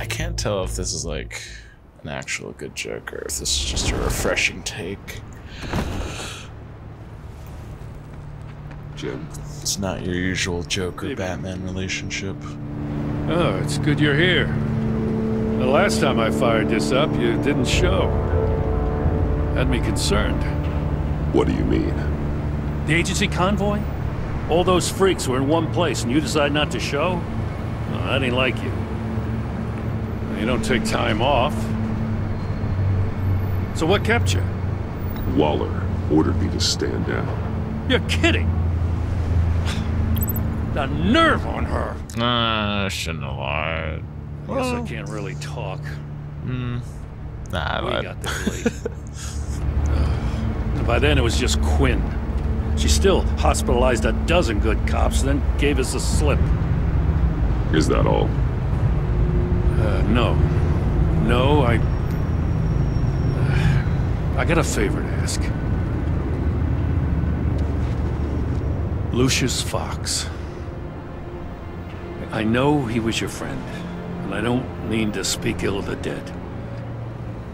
I can't tell if this is like an actual good joke or if this is just a refreshing take. Jim, It's not your usual Joker Batman relationship. Oh, it's good you're here. The last time I fired this up, you didn't show. Had me concerned. what do you mean? The agency convoy? All those freaks were in one place and you decide not to show? Well, I didn't like you. You don't take time off. So what kept you? Waller ordered me to stand down. You're kidding! The nerve on her! Uh, shouldn't have lied. I guess I can't really talk. Nah, We but got there late. By then it was just Quinn. She still hospitalized a dozen good cops, then gave us a slip. Is that all? Uh, no. No, I... Uh, I got a favor to ask. Lucius Fox. I know he was your friend, and I don't mean to speak ill of the dead.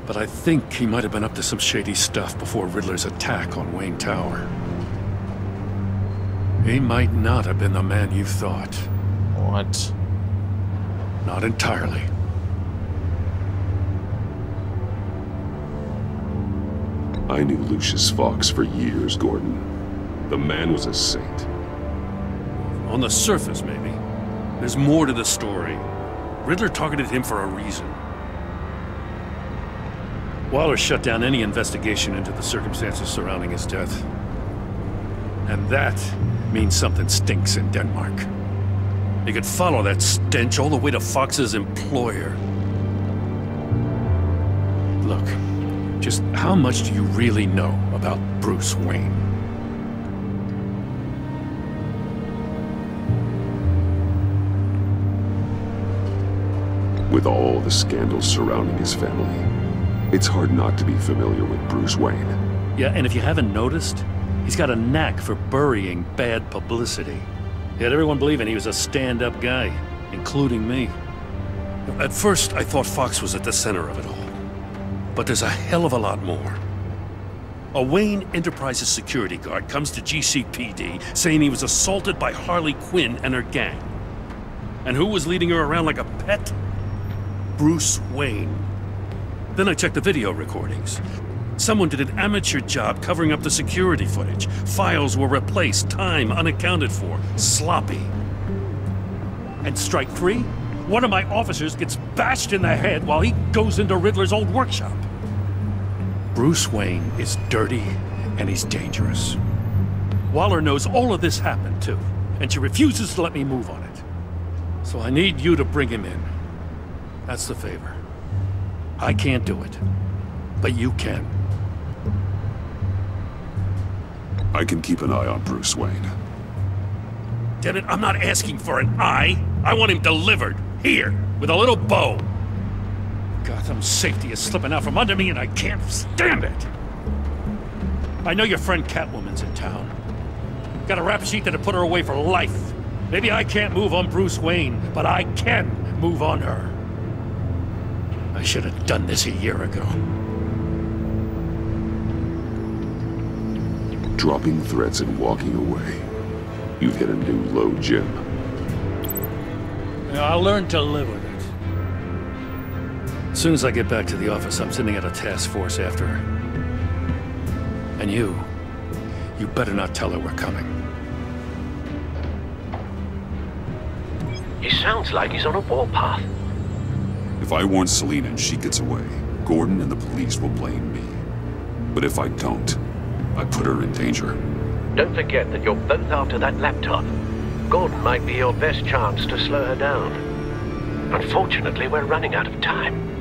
But I think he might have been up to some shady stuff before Riddler's attack on Wayne Tower. He might not have been the man you thought. what? Not entirely. I knew Lucius Fox for years, Gordon. The man was a saint. On the surface, maybe. There's more to the story. Riddler targeted him for a reason. Waller shut down any investigation into the circumstances surrounding his death. And that means something stinks in Denmark. You could follow that stench all the way to Fox's employer. Look, just how much do you really know about Bruce Wayne? With all the scandals surrounding his family, it's hard not to be familiar with Bruce Wayne. Yeah, and if you haven't noticed, he's got a knack for burying bad publicity. He had everyone believing he was a stand-up guy, including me. At first, I thought Fox was at the center of it all. But there's a hell of a lot more. A Wayne Enterprises security guard comes to GCPD saying he was assaulted by Harley Quinn and her gang. And who was leading her around like a pet? Bruce Wayne. Then I checked the video recordings. Someone did an amateur job covering up the security footage. Files were replaced, time unaccounted for, sloppy. And strike three? One of my officers gets bashed in the head while he goes into Riddler's old workshop. Bruce Wayne is dirty and he's dangerous. Waller knows all of this happened too, and she refuses to let me move on it. So I need you to bring him in. That's the favor. I can't do it, but you can. I can keep an eye on Bruce Wayne. Damn it, I'm not asking for an eye. I want him delivered. Here, with a little bow. Gotham's safety is slipping out from under me and I can't stand it. I know your friend Catwoman's in town. Got a rap sheet that'll put her away for life. Maybe I can't move on Bruce Wayne, but I can move on her. I should have done this a year ago. Dropping threats and walking away. You've hit a new low, Jim. I'll learn to live with it. As soon as I get back to the office, I'm sending out a task force after her. And you, you better not tell her we're coming. He sounds like he's on a warpath. If I warn Selina and she gets away, Gordon and the police will blame me. But if I don't, I put her in danger. Don't forget that you're both after that laptop. Gordon might be your best chance to slow her down. Unfortunately, we're running out of time.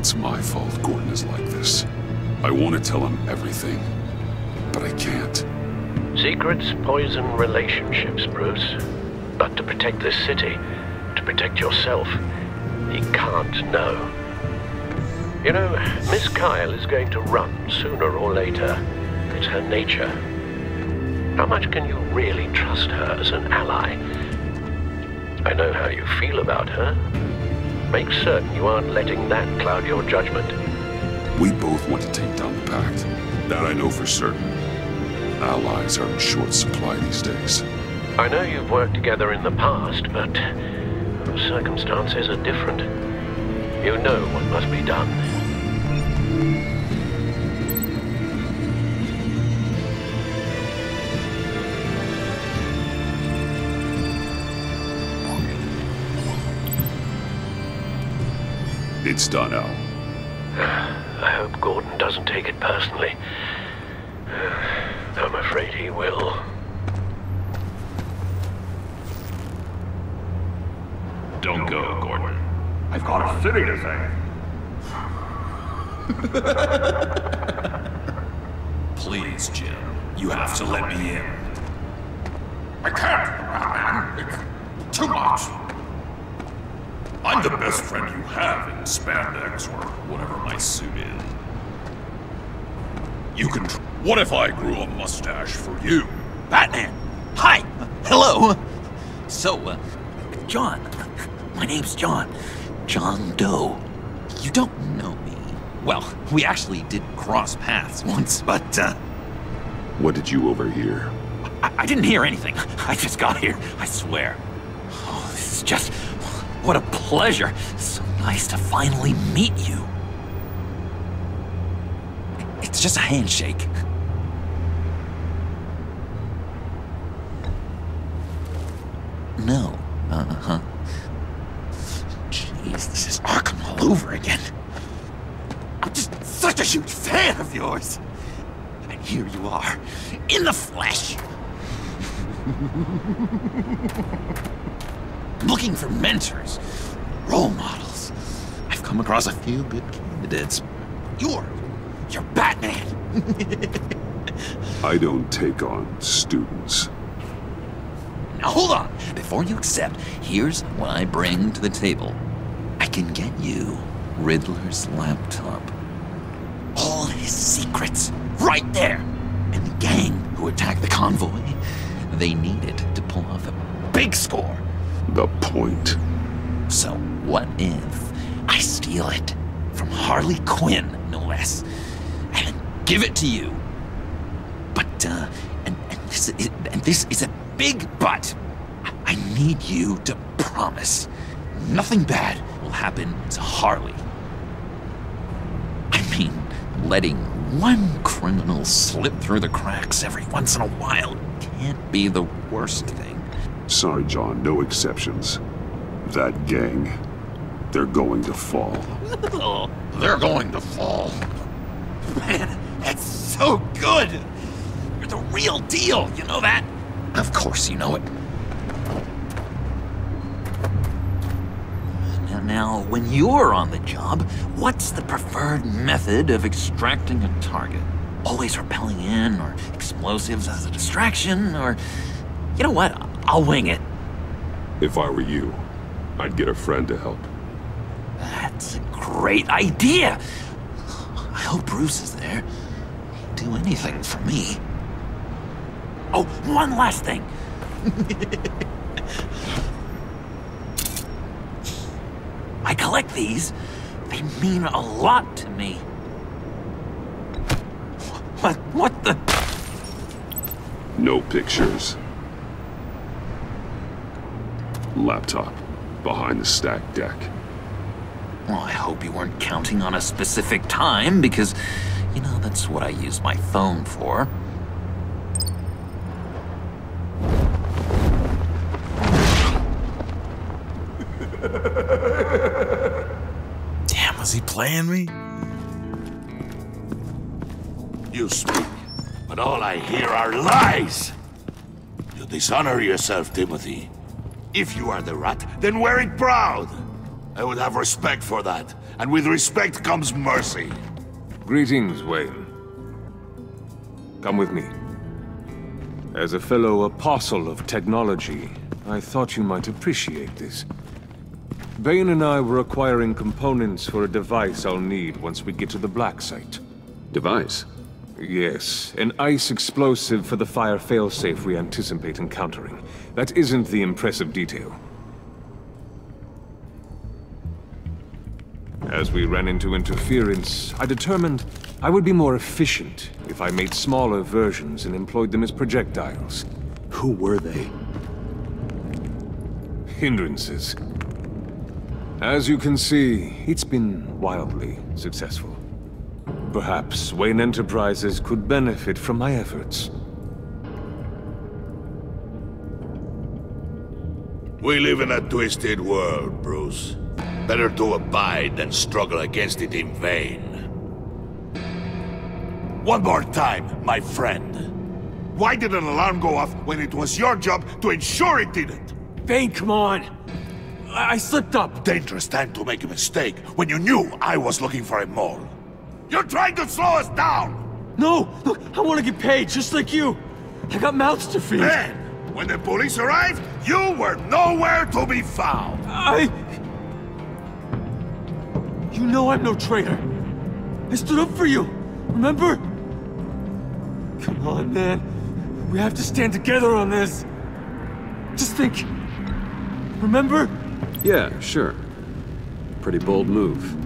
It's my fault Gordon is like this. I want to tell him everything, but I can't. Secrets poison relationships, Bruce. But to protect this city, to protect yourself, he can't know. You know, Miss Kyle is going to run sooner or later. It's her nature. How much can you really trust her as an ally? I know how you feel about her. Make certain you aren't letting that cloud your judgment. We both want to take down the Pact. That I know for certain. Allies are in short supply these days. I know you've worked together in the past, but circumstances are different. You know what must be done. It's done, Al. I hope Gordon doesn't take it personally. I'm afraid he will. Don't go, Gordon. I've got a city to save. Please, Jim. You have to let me in. I can't, man. It's too much. I'm the best friend you have in spandex or whatever my suit is. You can. Tr- what if I grew a mustache for you? Batman! Hi! Hello! So, uh, John. My name's John. John Doe. You don't know me. Well, we actually did cross paths once, but, uh... What did you overhear? I, I didn't hear anything. I just got here, I swear. Oh, this is just... What a pleasure. So nice to finally meet you. It's just a handshake. No. Uh-huh. Jeez, this is Arkham all over again. I'm just such a huge fan of yours. And here you are, in the flesh. looking for mentors, role models. I've come across a few good candidates. You're... you're Batman. I don't take on students. Now hold on. Before you accept, here's what I bring to the table. I can get you Riddler's laptop. All his secrets, right there. And the gang who attacked the convoy, they need it to pull off a big score. The point. So what if I steal it from Harley Quinn, no less, and give it to you? But uh, and, and this is, and this is a big but. I need you to promise nothing bad will happen to Harley. I mean, letting one criminal slip through the cracks every once in a while can't be the worst thing. Sorry, John, no exceptions. That gang, they're going to fall. Oh, they're going to fall. Man, that's so good! You're the real deal, you know that? Of course you know it. Now, now, when you're on the job, what's the preferred method of extracting a target? Always rappelling in, or explosives as a distraction, or... You know what? I'll wing it. If I were you, I'd get a friend to help. That's a great idea! I hope Bruce is there. He'd do anything for me. Oh, one last thing! I collect these. They mean a lot to me. What, what the? No pictures. Laptop. Behind the stacked deck. Well, I hope you weren't counting on a specific time, because, you know, that's what I use my phone for. Damn, was he playing me? You speak, but all I hear are lies. You dishonor yourself, Timothy. If you are the rat, then wear it proud. I would have respect for that, and with respect comes mercy. Greetings, Wayne. Come with me. As a fellow apostle of technology, I thought you might appreciate this. Bane and I were acquiring components for a device I'll need once we get to the Black Site. Device? Yes, an ice explosive for the fire failsafe we anticipate encountering. That isn't the impressive detail. As we ran into interference, I determined I would be more efficient if I made smaller versions and employed them as projectiles. Who were they? Hindrances. As you can see, it's been wildly successful. Perhaps Wayne Enterprises could benefit from my efforts. We live in a twisted world, Bruce. Better to abide than struggle against it in vain. One more time, my friend. Why did an alarm go off when it was your job to ensure it didn't? Bane, come on! I, I slipped up! Dangerous time to make a mistake when you knew I was looking for a mole. You're trying to slow us down! No! Look, I want to get paid, just like you! I got mouths to feed! Then, when the police arrived, you were nowhere to be found! I... You know I'm no traitor. I stood up for you, remember? Come on, man. We have to stand together on this. Just think. Remember? Yeah, sure. Pretty bold move.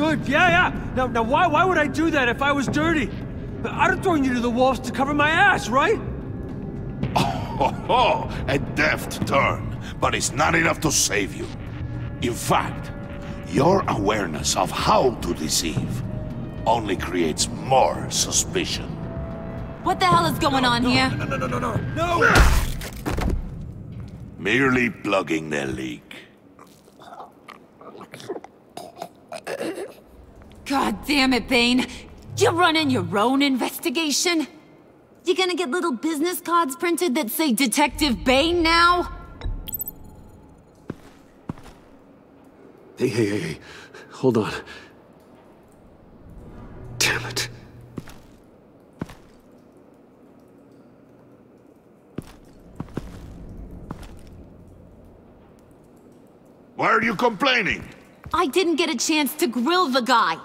Good, yeah, yeah. Now, now why, why would I do that if I was dirty? I'd have thrown you to the wolves to cover my ass, right? Oh, oh, a deft turn, but it's not enough to save you. In fact, your awareness of how to deceive only creates more suspicion. What the hell is going on here? No, no, no, no, no, no! Merely plugging the leak. God damn it, Bane. You're running your own investigation? You gonna get little business cards printed that say Detective Bane now? Hey, hey, hey, hey. Hold on. Damn it. Why are you complaining? I didn't get a chance to grill the guy.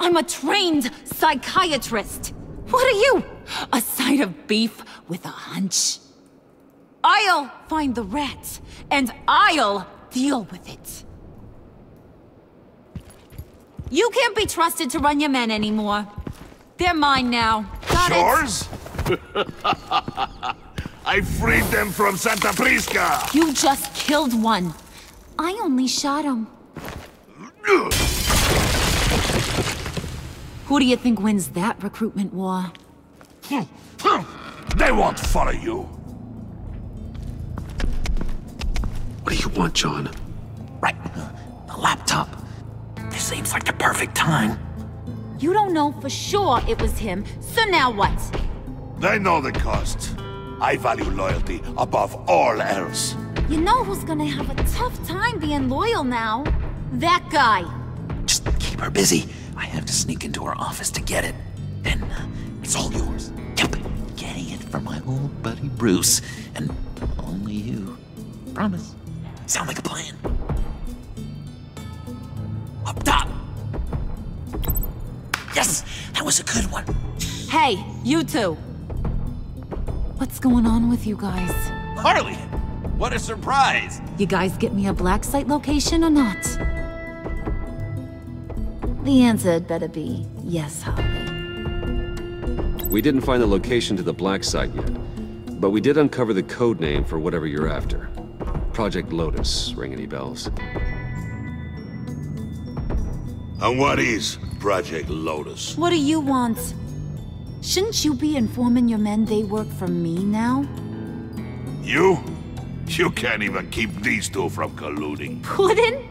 I'm a trained psychiatrist. What are you? A side of beef with a hunch? I'll find the rat, and I'll deal with it. You can't be trusted to run your men anymore. They're mine now. Got Yours? I freed them from Santa Prisca! You just killed one. I only shot him. Who do you think wins that recruitment war? They won't follow you. What do you want, John? Right. The laptop. This seems like the perfect time. You don't know for sure it was him, so now what? They know the cost. I value loyalty above all else. You know who's gonna have a tough time being loyal now? That guy. Just keep her busy. I have to sneak into her office to get it. Then uh, it's all yours. Yep. Getting it from my old buddy Bruce. And only you. Promise. Sound like a plan. Up top. Yes! That was a good one. Hey, you two. What's going on with you guys? Harley! What a surprise! You guys get me a black site location or not? The answer had better be yes, Holly. We didn't find the location to the black site yet, but we did uncover the code name for whatever you're after. Project Lotus. Ring any bells? And what is Project Lotus? What do you want? Shouldn't you be informing your men they work for me now? You? You can't even keep these two from colluding. Puddin'?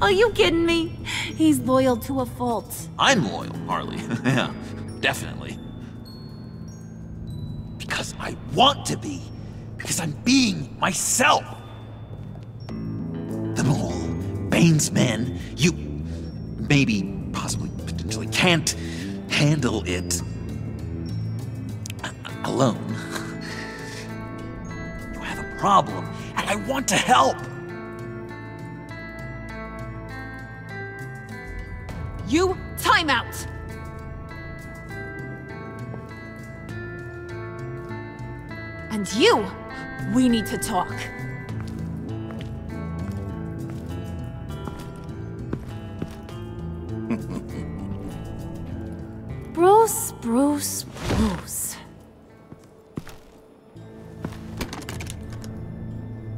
Are you kidding me? He's loyal to a fault. I'm loyal, Harley. yeah, definitely. Because I want to be. Because I'm being myself. The mole, Bane's men, you maybe, possibly, potentially can't handle it alone. You have a problem, and I want to help. You time out! And you, we need to talk. Bruce, Bruce, Bruce.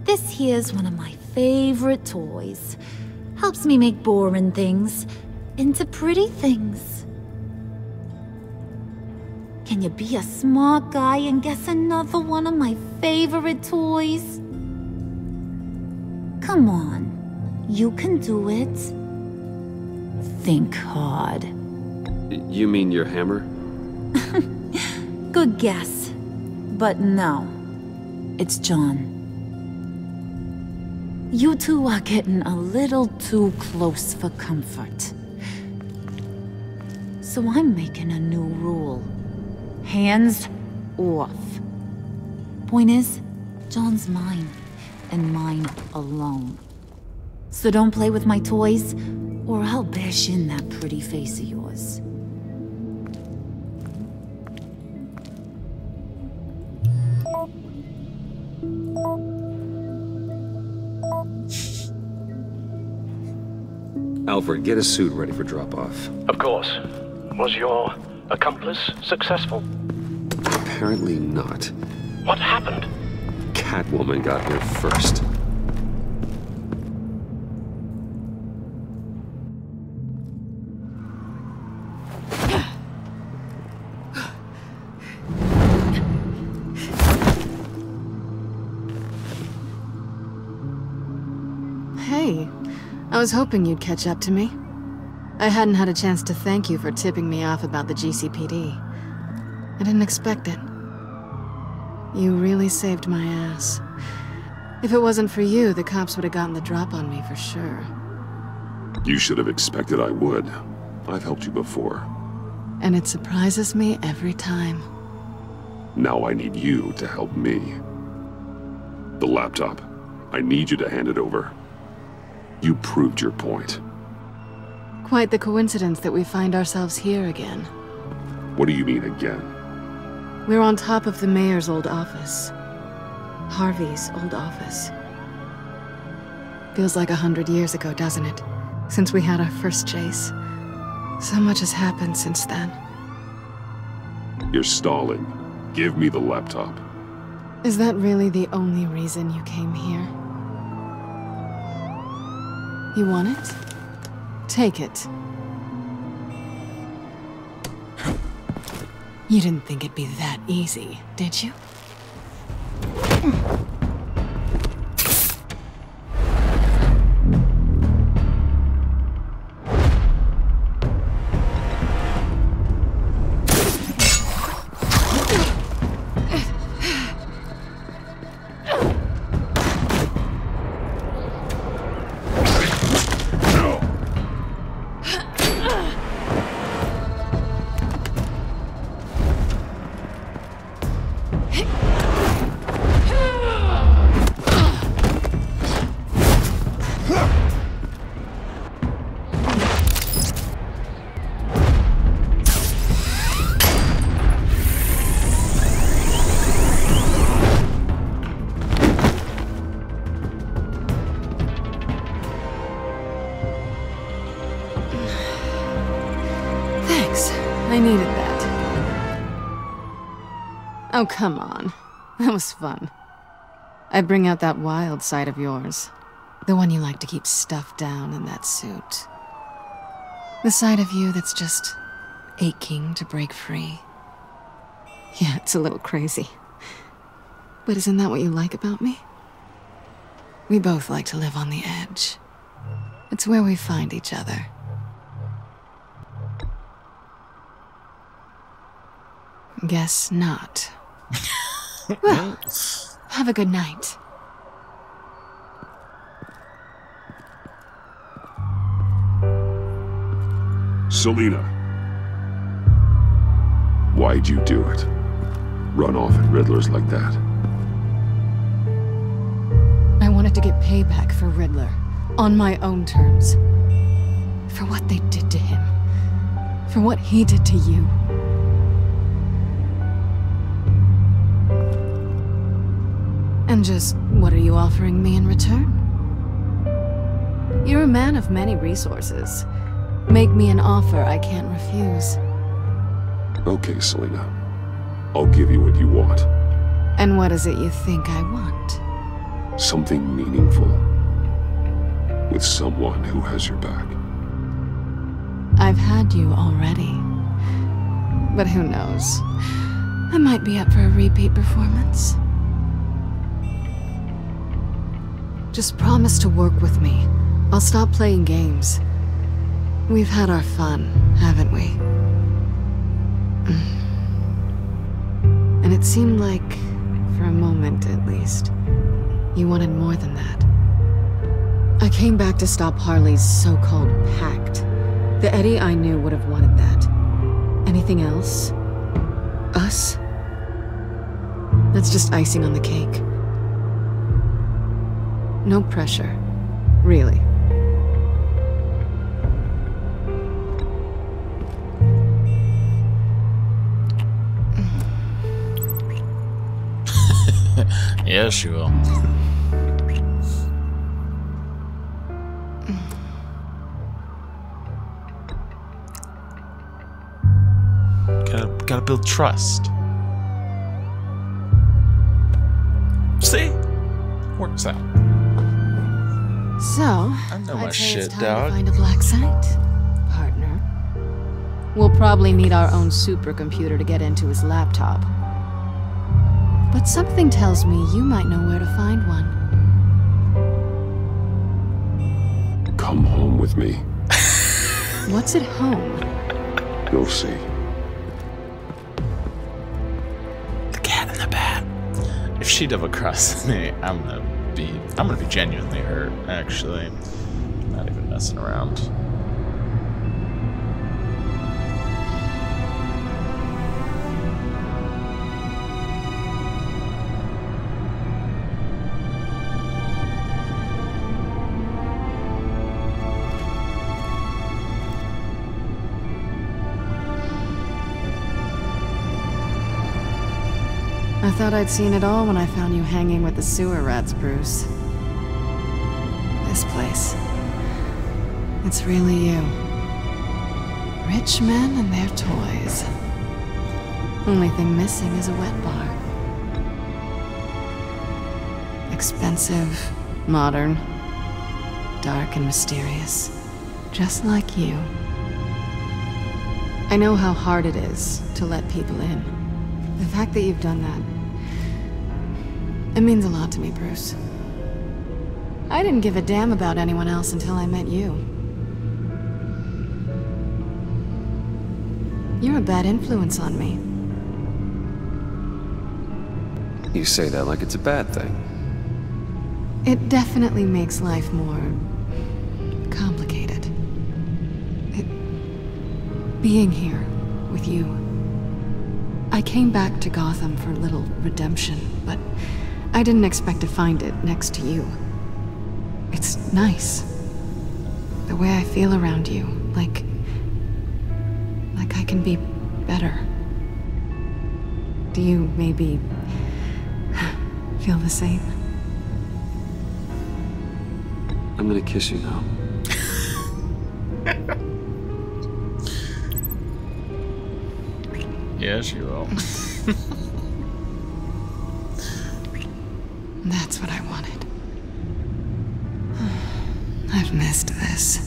This here's one of my favorite toys. Helps me make boring things into pretty things. Can you be a smart guy and guess another one of my favorite toys? Come on, you can do it. Think hard. You mean your hammer? Good guess. But no. It's John. You two are getting a little too close for comfort. So I'm making a new rule. Hands off. Point is, John's mine, and mine alone. So don't play with my toys, or I'll bash in that pretty face of yours. Alfred, get a suit ready for drop-off. Of course. Was your accomplice successful? Apparently not. What happened? Catwoman got here first. Hey, I was hoping you'd catch up to me. I hadn't had a chance to thank you for tipping me off about the GCPD. I didn't expect it. You really saved my ass. If it wasn't for you, the cops would have gotten the drop on me for sure. You should have expected I would. I've helped you before. And it surprises me every time. Now I need you to help me. The laptop. I need you to hand it over. You proved your point. Quite the coincidence that we find ourselves here again. What do you mean again? We're on top of the mayor's old office. Harvey's old office. Feels like a hundred years ago, doesn't it? Since we had our first chase. So much has happened since then. You're stalling. Give me the laptop. Is that really the only reason you came here? You want it? Take it. You didn't think it'd be that easy, did you? I needed that. Oh, come on. That was fun. I bring out that wild side of yours. The one you like to keep stuffed down in that suit. The side of you that's just aching to break free. Yeah, it's a little crazy. But isn't that what you like about me? We both like to live on the edge. It's where we find each other. Guess not. well, have a good night. Selina. Why'd you do it? Run off at Riddlers like that. I wanted to get payback for Riddler. On my own terms. For what they did to him. For what he did to you. And just what are you offering me in return? You're a man of many resources. Make me an offer I can't refuse. Okay, Selina. I'll give you what you want. And what is it you think I want? Something meaningful. With someone who has your back. I've had you already. But who knows? I might be up for a repeat performance. Just promise to work with me. I'll stop playing games. We've had our fun, haven't we? Mm. And it seemed like, for a moment at least, you wanted more than that. I came back to stop Harley's so-called pact. The Eddie I knew would have wanted that. Anything else? Us? That's just icing on the cake. No pressure. Really. yeah, she will. gotta, gotta build trust. See? Works out. So, I know my I'd say shit, it's time dog. to find a black site, partner. We'll probably need our own supercomputer to get into his laptop. But something tells me you might know where to find one. Come home with me. What's at home? You'll see. The cat in the bat. If she double crosses me, I'm gonna be I'm gonna be genuinely hurt, actually. Not even messing around. Thought I'd seen it all when I found you hanging with the sewer rats, Bruce. This place. It's really you. Rich men and their toys. Only thing missing is a wet bar. Expensive, modern, dark and mysterious. Just like you. I know how hard it is to let people in. The fact that you've done that, it means a lot to me, Bruce. I didn't give a damn about anyone else until I met you. You're a bad influence on me. You say that like it's a bad thing. It definitely makes life more complicated. It, being here with you. I came back to Gotham for a little redemption, I didn't expect to find it next to you. It's nice. The way I feel around you, like... like I can be better. Do you maybe feel the same? I'm gonna kiss you now. yes, you will. That's what I wanted. I've missed this.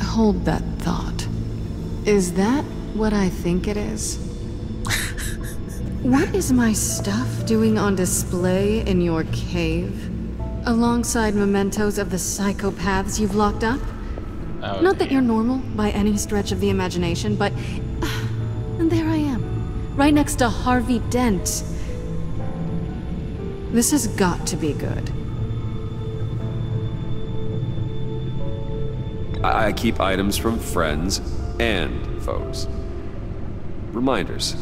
Hold that thought. Is that what I think it is? what is my stuff doing on display in your cave? Alongside mementos of the psychopaths you've locked up? Oh, Not that you're normal by any stretch of the imagination, but. And there I am, right next to Harvey Dent. This has got to be good. I keep items from friends and foes. Reminders.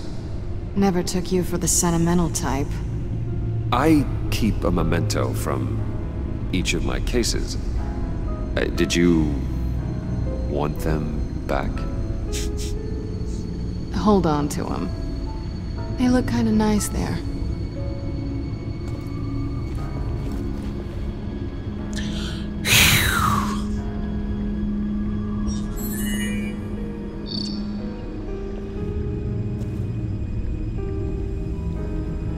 Never took you for the sentimental type. I keep a memento from each of my cases. Uh, did you want them back? Hold on to them. They look kind of nice there.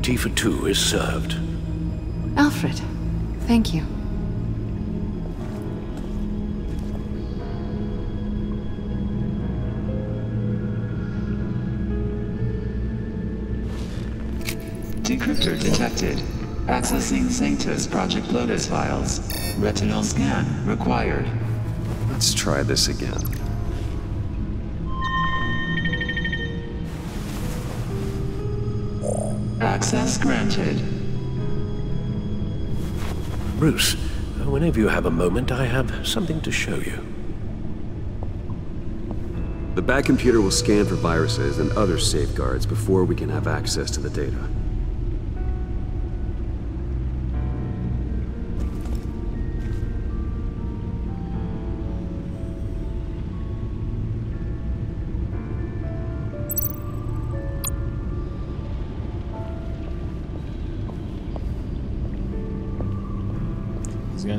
Tea for two is served. Alfred, thank you. Decryptor detected. Accessing Sanctus Project Lotus files. Retinal scan required. Let's try this again. Access granted. Bruce, whenever you have a moment, I have something to show you. The Batcomputer will scan for viruses and other safeguards before we can have access to the data.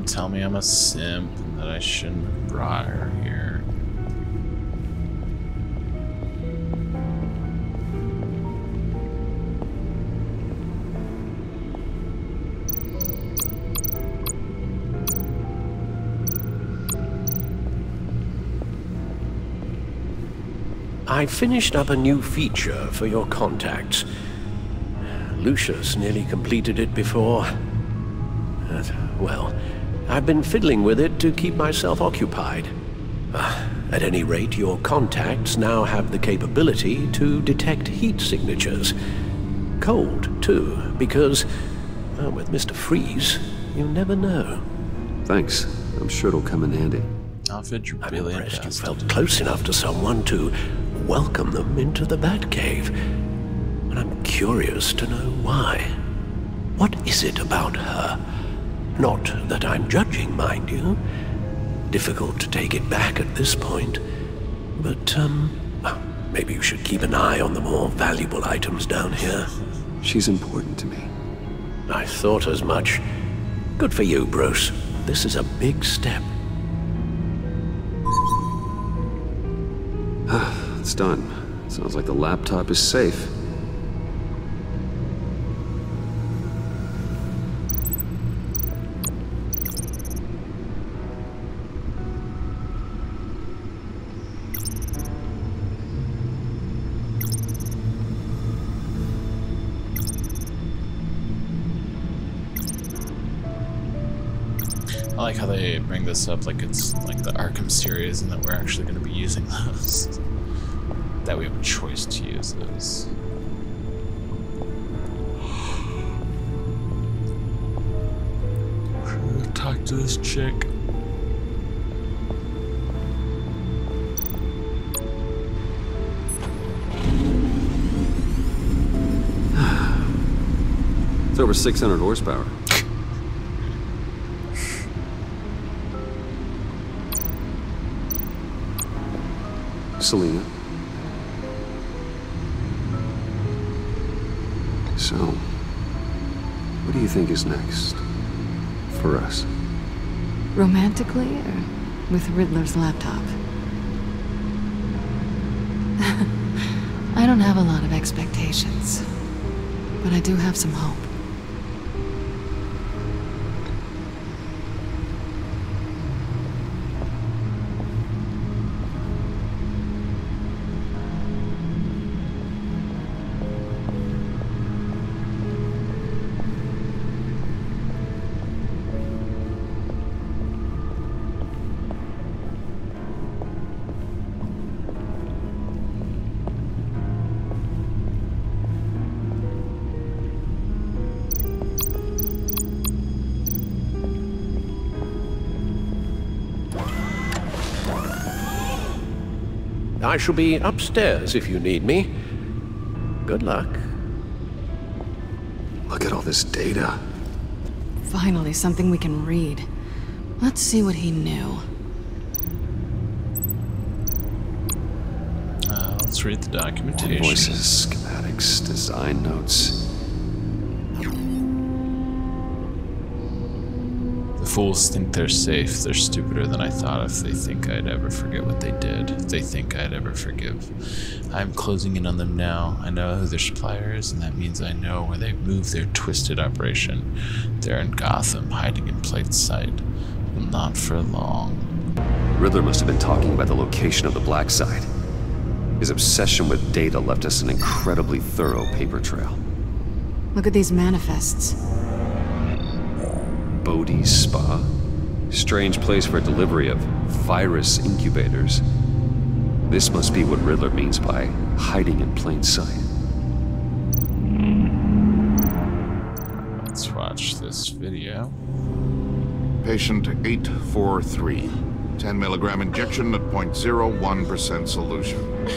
Tell me I'm a simp and that I shouldn't have brought her here. I finished up a new feature for your contacts. Lucius nearly completed it before. Uh, well, I've been fiddling with it to keep myself occupied. Uh, at any rate, your contacts now have the capability to detect heat signatures. Cold, too, because, well, with Mr. Freeze, you never know. Thanks. I'm sure it'll come in handy. Alfred, you're I'm really impressed you felt close enough to someone to welcome them into the Batcave. And I'm curious to know why. What is it about her? Not that I'm judging, mind you. Difficult to take it back at this point. But, um, maybe you should keep an eye on the more valuable items down here. She's important to me. I thought as much. Good for you, Bruce. This is a big step. It's done. Sounds like the laptop is safe. This up like it's like the Arkham series and that we're actually going to be using those. that we have a choice to use those. Talk to this chick. It's over 600 horsepower. Selina. So, what do you think is next? For us? Romantically or with Riddler's laptop? I don't have a lot of expectations, but I do have some hope. I shall be upstairs if you need me. Good luck. Look at all this data. Finally, something we can read. Let's see what he knew. Uh, let's read the documentation. Invoices, schematics, design notes. Fools think they're safe. They're stupider than I thought if they think I'd ever forget what they did. If they think I'd ever forgive. I'm closing in on them now. I know who their supplier is, and that means I know where they move their twisted operation. They're in Gotham, hiding in plain sight. But not for long. Riddler must have been talking about the location of the Black Site. His obsession with data left us an incredibly thorough paper trail. Look at these manifests. Bodhi's Spa? Strange place for delivery of virus incubators. This must be what Riddler means by hiding in plain sight. Let's watch this video. Patient 843. 10 milligram injection at 0.01% solution.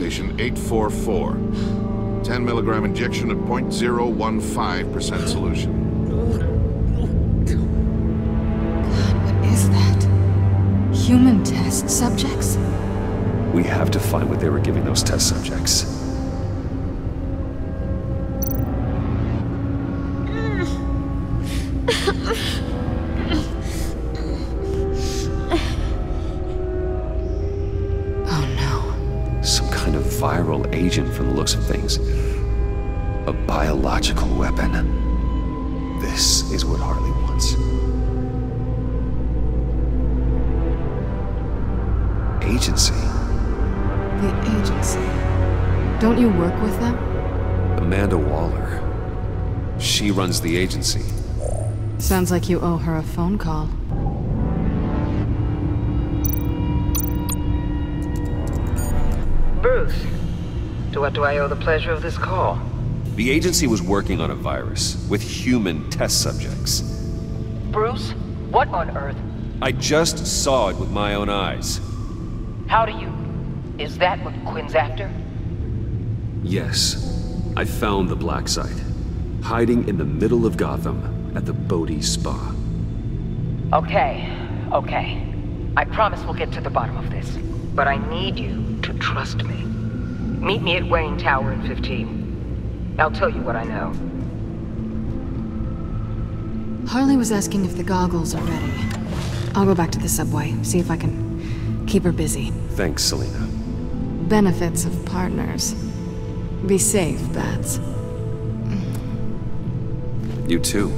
Patient 844. 10 milligram injection at 0.015% solution. Human test subjects? We have to find what they were giving those test subjects. Oh no. Some kind of viral agent from the looks of things. A biological weapon. This is what Harley wants. Agency. The agency. Don't you work with them? Amanda Waller. She runs the agency. Sounds like you owe her a phone call. Bruce, to what do I owe the pleasure of this call? The agency was working on a virus with human test subjects. Bruce, what on earth? I just saw it with my own eyes. How do you... Is that what Quinn's after? Yes, I found the Black Site, hiding in the middle of Gotham at the Bodhi Spa. Okay, okay. I promise we'll get to the bottom of this. But I need you to trust me. Meet me at Wayne Tower in 15. I'll tell you what I know. Harley was asking if the goggles are ready. I'll go back to the subway, see if I can keep her busy. Thanks, Selina. Benefits of partners. Be safe, Bats. You too.